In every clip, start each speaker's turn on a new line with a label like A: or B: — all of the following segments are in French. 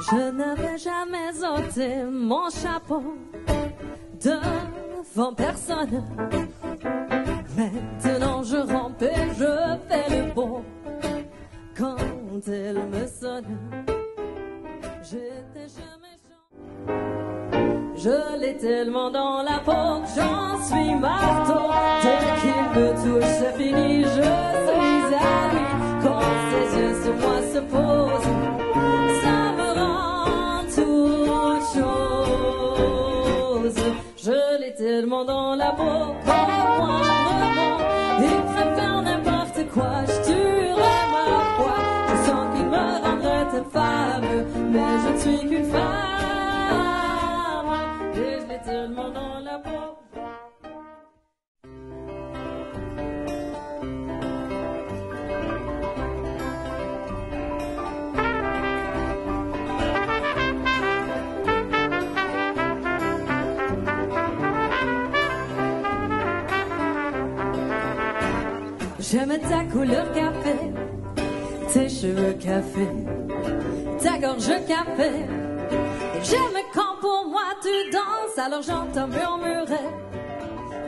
A: Je n'avais jamais ôté mon chapeau devant personne. Maintenant je rampe et je fais le beau quand elle me sonne. J'étais jamais chant. Je l'ai tellement dans la peau que j'en suis marteau. Dès qu'il me touche, c'est fini, tellement dans la peau qu'au moindre mot, il préfère n'importe quoi. Je tuerai ma foi. Je sens qu'il me rendrait femme, mais je ne suis qu'une femme. J'aime ta couleur café, tes cheveux café, ta gorge café. J'aime quand pour moi tu danses, alors j'entends murmurer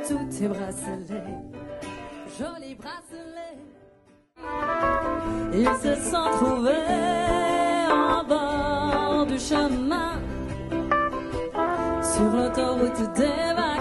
A: tous tes bracelets, jolis bracelets. Ils se sont trouvés en bord du chemin sur l'autoroute des vacances.